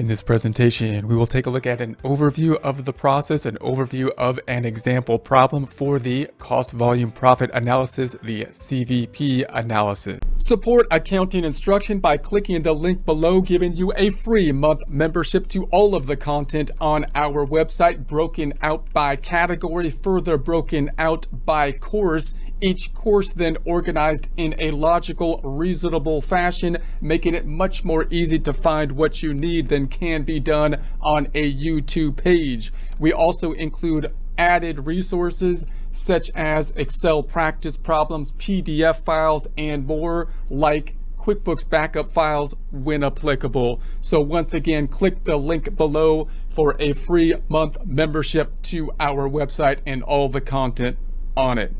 In this presentation, we will take a look at an overview of the process, an overview of an example problem for the cost volume profit analysis, the CVP analysis. Support accounting instruction by clicking the link below, giving you a free month membership to all of the content on our website, broken out by category, further broken out by course each course then organized in a logical, reasonable fashion, making it much more easy to find what you need than can be done on a YouTube page. We also include added resources such as Excel practice problems, PDF files, and more like QuickBooks backup files when applicable. So once again, click the link below for a free month membership to our website and all the content on it.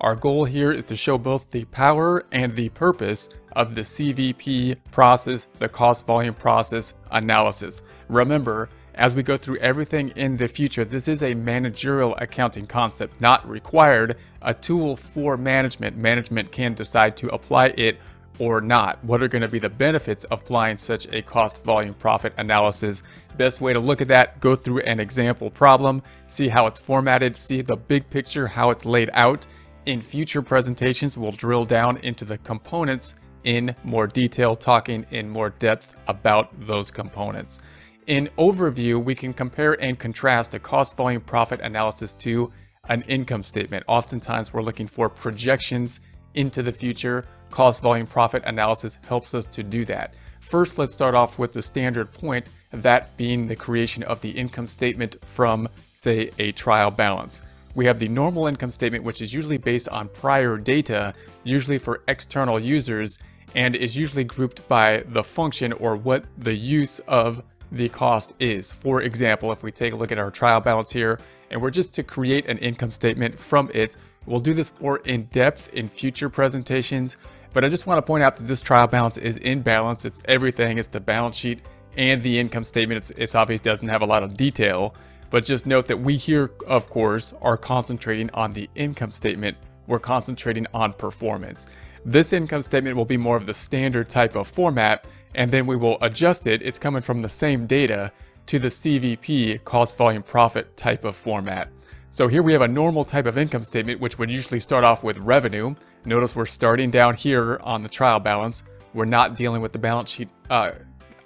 Our goal here is to show both the power and the purpose of the CVP process, the cost volume process analysis. Remember, as we go through everything in the future, this is a managerial accounting concept, not required, a tool for management. Management can decide to apply it or not. What are going to be the benefits of applying such a cost volume profit analysis? Best way to look at that, go through an example problem, see how it's formatted, see the big picture, how it's laid out, in future presentations, we'll drill down into the components in more detail, talking in more depth about those components. In overview, we can compare and contrast a cost volume profit analysis to an income statement. Oftentimes, we're looking for projections into the future. Cost volume profit analysis helps us to do that. First, let's start off with the standard point, that being the creation of the income statement from, say, a trial balance. We have the normal income statement, which is usually based on prior data, usually for external users, and is usually grouped by the function or what the use of the cost is. For example, if we take a look at our trial balance here, and we're just to create an income statement from it, we'll do this more in depth in future presentations, but I just want to point out that this trial balance is in balance. It's everything. It's the balance sheet and the income statement. It's, it's obviously doesn't have a lot of detail, but just note that we here, of course, are concentrating on the income statement. We're concentrating on performance. This income statement will be more of the standard type of format, and then we will adjust it. It's coming from the same data to the CVP, cost volume profit type of format. So here we have a normal type of income statement, which would usually start off with revenue. Notice we're starting down here on the trial balance. We're not dealing with the balance sheet uh,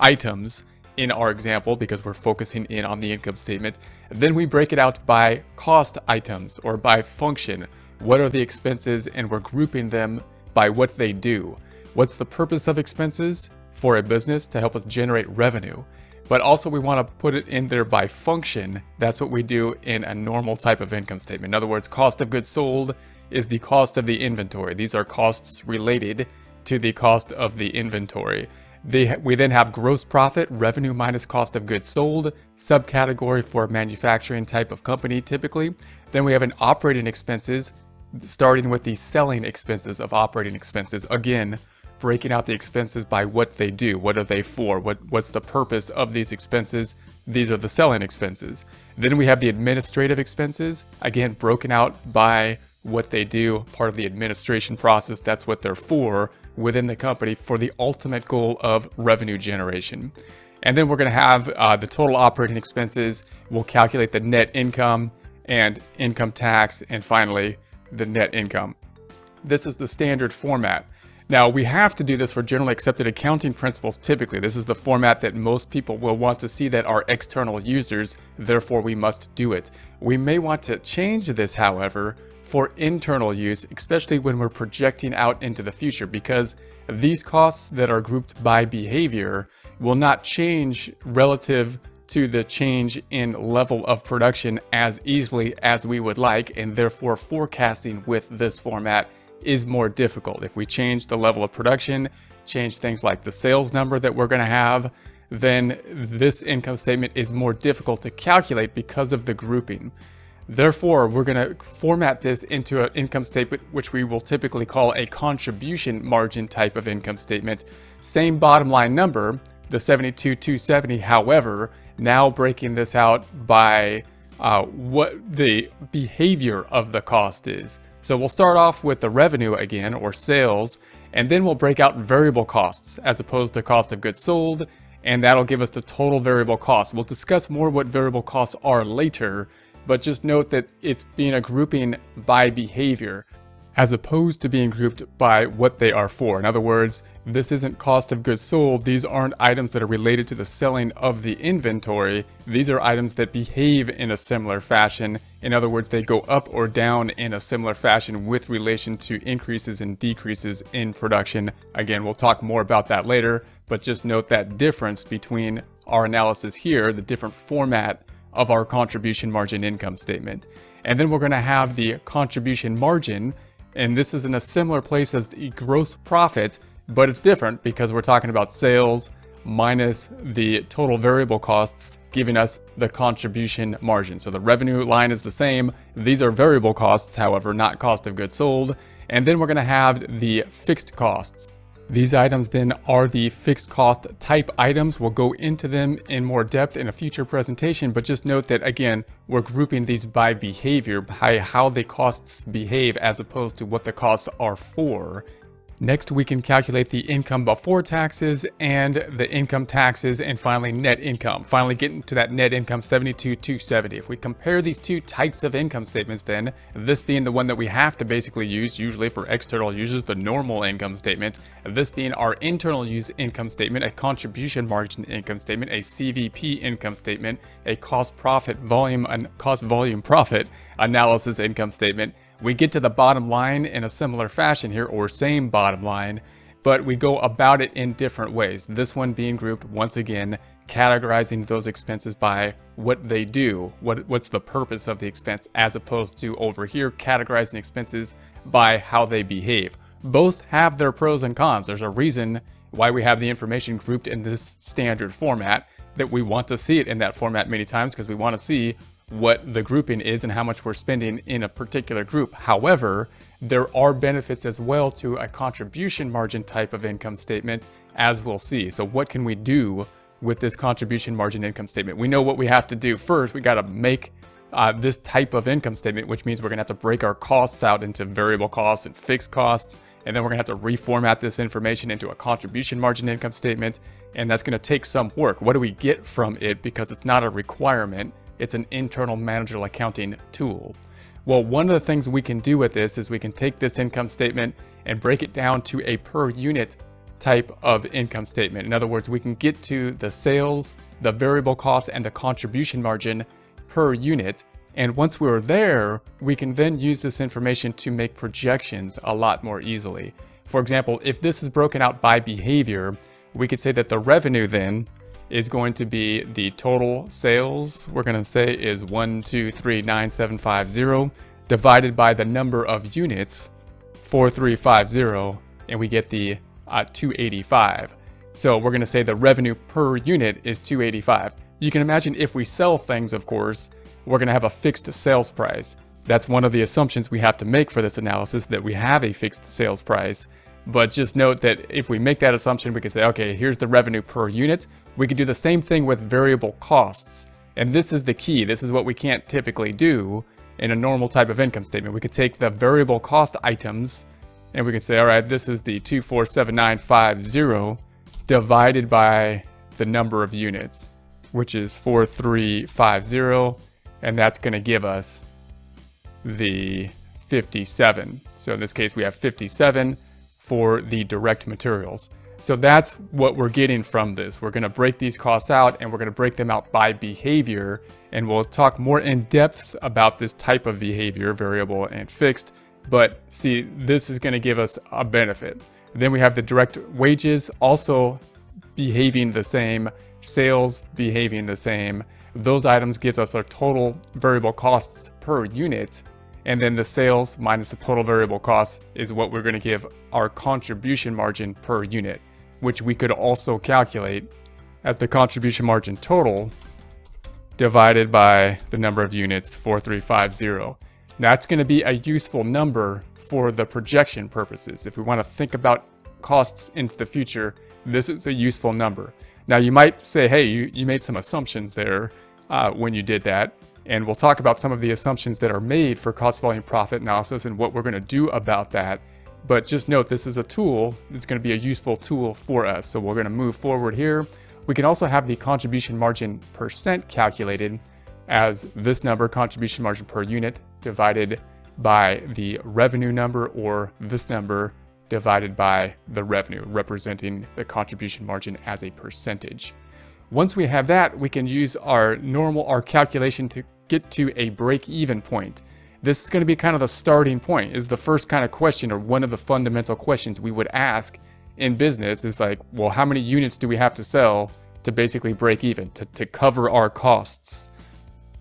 items in our example because we're focusing in on the income statement. Then we break it out by cost items or by function. What are the expenses? And we're grouping them by what they do. What's the purpose of expenses for a business to help us generate revenue? But also we want to put it in there by function. That's what we do in a normal type of income statement. In other words, cost of goods sold is the cost of the inventory. These are costs related to the cost of the inventory. They, we then have gross profit, revenue minus cost of goods sold, subcategory for manufacturing type of company typically. Then we have an operating expenses, starting with the selling expenses of operating expenses. Again, breaking out the expenses by what they do. What are they for? What, what's the purpose of these expenses? These are the selling expenses. Then we have the administrative expenses, again, broken out by what they do, part of the administration process. That's what they're for within the company for the ultimate goal of revenue generation. And then we're going to have uh, the total operating expenses. We'll calculate the net income and income tax, and finally, the net income. This is the standard format. Now, we have to do this for generally accepted accounting principles typically. This is the format that most people will want to see that are external users, therefore we must do it. We may want to change this, however, for internal use, especially when we're projecting out into the future, because these costs that are grouped by behavior will not change relative to the change in level of production as easily as we would like, and therefore forecasting with this format is more difficult. If we change the level of production, change things like the sales number that we're going to have, then this income statement is more difficult to calculate because of the grouping. Therefore, we're going to format this into an income statement, which we will typically call a contribution margin type of income statement. Same bottom line number, the 72,270, however, now breaking this out by uh, what the behavior of the cost is. So we'll start off with the revenue again, or sales, and then we'll break out variable costs as opposed to cost of goods sold and that'll give us the total variable cost. We'll discuss more what variable costs are later, but just note that it's being a grouping by behavior as opposed to being grouped by what they are for. In other words, this isn't cost of goods sold. These aren't items that are related to the selling of the inventory. These are items that behave in a similar fashion. In other words, they go up or down in a similar fashion with relation to increases and decreases in production. Again, we'll talk more about that later, but just note that difference between our analysis here, the different format of our contribution margin income statement. And then we're going to have the contribution margin, and this is in a similar place as the gross profit, but it's different because we're talking about sales minus the total variable costs, giving us the contribution margin. So the revenue line is the same. These are variable costs, however, not cost of goods sold. And then we're going to have the fixed costs. These items then are the fixed cost type items. We'll go into them in more depth in a future presentation, but just note that again, we're grouping these by behavior, by how the costs behave as opposed to what the costs are for. Next, we can calculate the income before taxes and the income taxes and finally net income. Finally getting to that net income 72,270. If we compare these two types of income statements then, this being the one that we have to basically use usually for external users, the normal income statement, this being our internal use income statement, a contribution margin income statement, a CVP income statement, a cost profit volume and cost volume profit analysis income statement, we get to the bottom line in a similar fashion here, or same bottom line, but we go about it in different ways. This one being grouped, once again, categorizing those expenses by what they do, what, what's the purpose of the expense, as opposed to over here, categorizing expenses by how they behave. Both have their pros and cons. There's a reason why we have the information grouped in this standard format, that we want to see it in that format many times because we want to see what the grouping is and how much we're spending in a particular group. However, there are benefits as well to a contribution margin type of income statement, as we'll see. So what can we do with this contribution margin income statement? We know what we have to do. First, we got to make uh, this type of income statement, which means we're going to have to break our costs out into variable costs and fixed costs. And then we're going to have to reformat this information into a contribution margin income statement. And that's going to take some work. What do we get from it? Because it's not a requirement. It's an internal managerial accounting tool. Well, one of the things we can do with this is we can take this income statement and break it down to a per unit type of income statement. In other words, we can get to the sales, the variable cost, and the contribution margin per unit. And once we're there, we can then use this information to make projections a lot more easily. For example, if this is broken out by behavior, we could say that the revenue then is going to be the total sales. We're going to say is 1239750 divided by the number of units, 4350, and we get the uh, 285. So we're going to say the revenue per unit is 285. You can imagine if we sell things, of course, we're going to have a fixed sales price. That's one of the assumptions we have to make for this analysis, that we have a fixed sales price. But just note that if we make that assumption, we can say, okay, here's the revenue per unit. We could do the same thing with variable costs. And this is the key. This is what we can't typically do in a normal type of income statement. We could take the variable cost items and we could say, all right, this is the 247950 divided by the number of units, which is 4350. And that's going to give us the 57. So in this case, we have 57 for the direct materials. So that's what we're getting from this. We're going to break these costs out and we're going to break them out by behavior. And we'll talk more in depth about this type of behavior, variable and fixed. But see, this is going to give us a benefit. Then we have the direct wages also behaving the same, sales behaving the same. Those items gives us our total variable costs per unit. And then the sales minus the total variable costs is what we're going to give our contribution margin per unit which we could also calculate as the contribution margin total divided by the number of units 4350. That's going to be a useful number for the projection purposes. If we want to think about costs into the future, this is a useful number. Now you might say, hey, you, you made some assumptions there uh, when you did that. And we'll talk about some of the assumptions that are made for cost volume profit analysis and what we're going to do about that but just note this is a tool. It's going to be a useful tool for us. So we're going to move forward here. We can also have the contribution margin percent calculated as this number, contribution margin per unit, divided by the revenue number, or this number divided by the revenue, representing the contribution margin as a percentage. Once we have that, we can use our normal, our calculation to get to a break-even point. This is going to be kind of the starting point, is the first kind of question or one of the fundamental questions we would ask in business is like, well, how many units do we have to sell to basically break even, to, to cover our costs?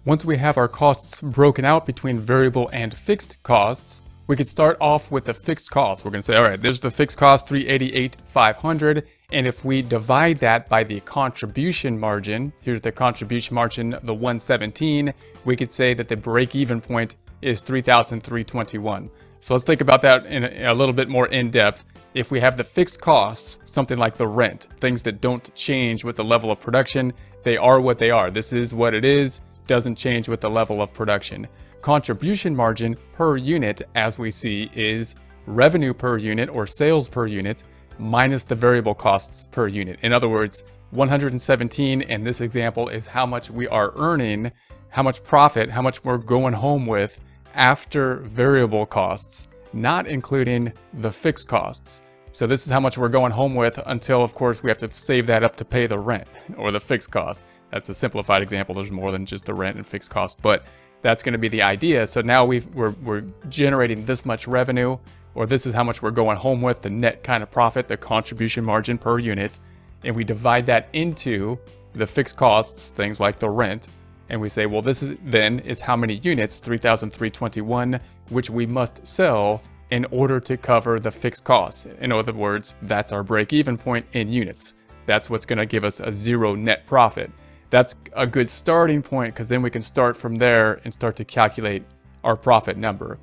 Once we have our costs broken out between variable and fixed costs, we could start off with the fixed cost. We're going to say, all right, there's the fixed cost, 388, 500. And if we divide that by the contribution margin, here's the contribution margin, the 117, we could say that the break-even point is 3,321. So let's think about that in a, a little bit more in depth. If we have the fixed costs, something like the rent, things that don't change with the level of production, they are what they are. This is what it is doesn't change with the level of production. Contribution margin per unit, as we see, is revenue per unit or sales per unit minus the variable costs per unit. In other words, 117 in this example is how much we are earning, how much profit, how much we're going home with after variable costs, not including the fixed costs. So this is how much we're going home with until, of course, we have to save that up to pay the rent or the fixed cost. That's a simplified example. There's more than just the rent and fixed cost, but that's going to be the idea. So now we are we're generating this much revenue, or this is how much we're going home with, the net kind of profit, the contribution margin per unit, and we divide that into the fixed costs, things like the rent, and we say, well, this is then is how many units, 3,321, which we must sell in order to cover the fixed costs. In other words, that's our break-even point in units. That's what's going to give us a zero net profit that's a good starting point because then we can start from there and start to calculate our profit number.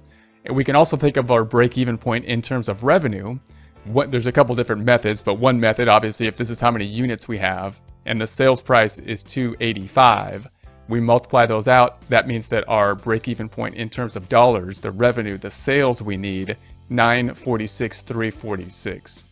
And we can also think of our break-even point in terms of revenue. What, there's a couple different methods, but one method, obviously, if this is how many units we have, and the sales price is 285, we multiply those out. That means that our break-even point in terms of dollars, the revenue, the sales we need, 946, 346.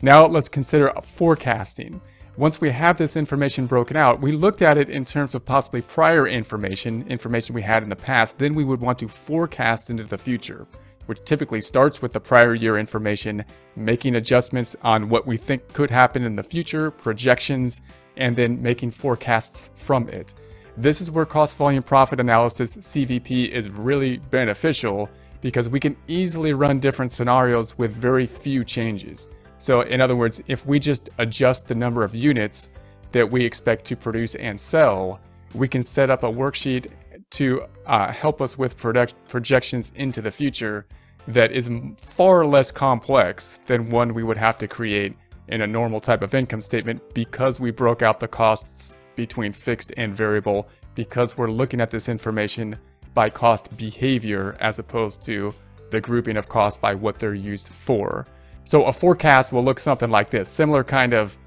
Now let's consider forecasting. Once we have this information broken out, we looked at it in terms of possibly prior information, information we had in the past, then we would want to forecast into the future, which typically starts with the prior year information, making adjustments on what we think could happen in the future, projections, and then making forecasts from it. This is where cost volume profit analysis, CVP, is really beneficial because we can easily run different scenarios with very few changes. So in other words, if we just adjust the number of units that we expect to produce and sell, we can set up a worksheet to uh, help us with projections into the future that is far less complex than one we would have to create in a normal type of income statement because we broke out the costs between fixed and variable because we're looking at this information by cost behavior as opposed to the grouping of costs by what they're used for. So a forecast will look something like this, similar kind of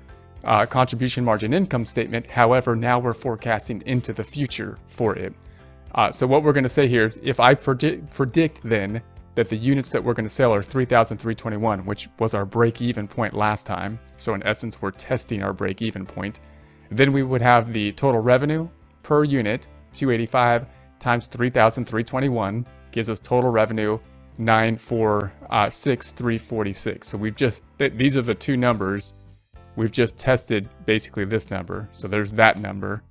uh, contribution margin income statement. However, now we're forecasting into the future for it. Uh, so what we're going to say here is if I predict, predict then that the units that we're going to sell are 3,321, which was our break-even point last time. So in essence, we're testing our break-even point. Then we would have the total revenue per unit, 285 times 3,321 gives us total revenue 946,346. Uh, so we've just, th these are the two numbers. We've just tested basically this number. So there's that number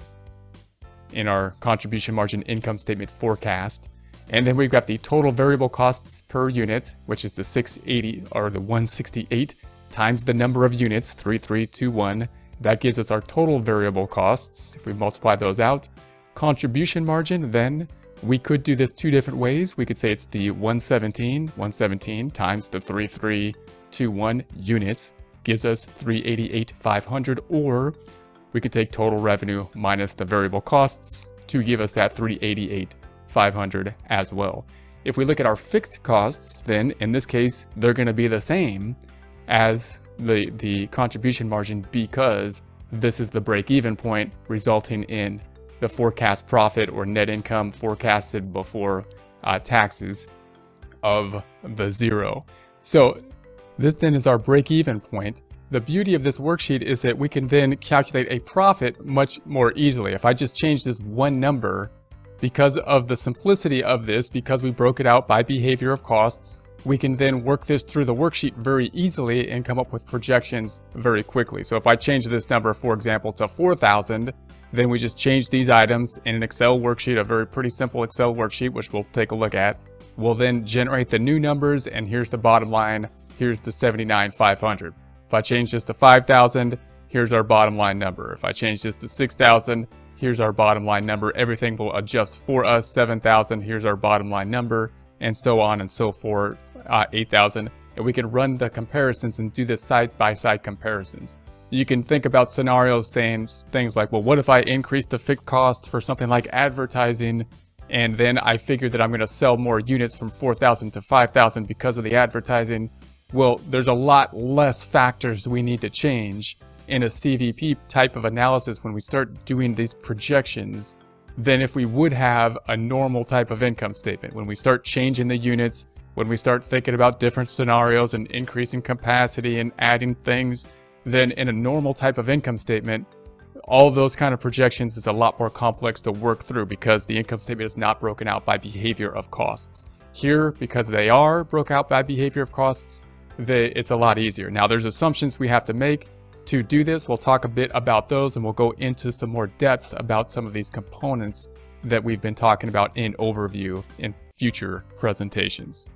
in our contribution margin income statement forecast. And then we've got the total variable costs per unit, which is the 680 or the 168 times the number of units, 3321. That gives us our total variable costs. If we multiply those out, contribution margin then we could do this two different ways. We could say it's the 117, 117 times the 3321 units gives us 388,500, or we could take total revenue minus the variable costs to give us that 388,500 as well. If we look at our fixed costs, then in this case, they're going to be the same as the, the contribution margin because this is the break-even point resulting in the forecast profit or net income forecasted before uh, taxes of the zero. So this then is our break-even point. The beauty of this worksheet is that we can then calculate a profit much more easily. If I just change this one number, because of the simplicity of this, because we broke it out by behavior of costs, we can then work this through the worksheet very easily and come up with projections very quickly. So if I change this number, for example, to 4,000, then we just change these items in an Excel worksheet, a very pretty simple Excel worksheet, which we'll take a look at. We'll then generate the new numbers, and here's the bottom line. Here's the 79,500. If I change this to 5,000, here's our bottom line number. If I change this to 6,000, here's our bottom line number. Everything will adjust for us. 7,000, here's our bottom line number, and so on and so forth. Uh, 8,000, and we can run the comparisons and do the side-by-side -side comparisons. You can think about scenarios saying things like, well, what if I increase the fixed cost for something like advertising, and then I figure that I'm going to sell more units from 4,000 to 5,000 because of the advertising? well, there's a lot less factors we need to change in a CVP type of analysis when we start doing these projections than if we would have a normal type of income statement. When we start changing the units, when we start thinking about different scenarios and increasing capacity and adding things, then in a normal type of income statement, all those kind of projections is a lot more complex to work through because the income statement is not broken out by behavior of costs. Here, because they are broke out by behavior of costs, it's a lot easier. Now there's assumptions we have to make to do this. We'll talk a bit about those and we'll go into some more depths about some of these components that we've been talking about in overview in future presentations.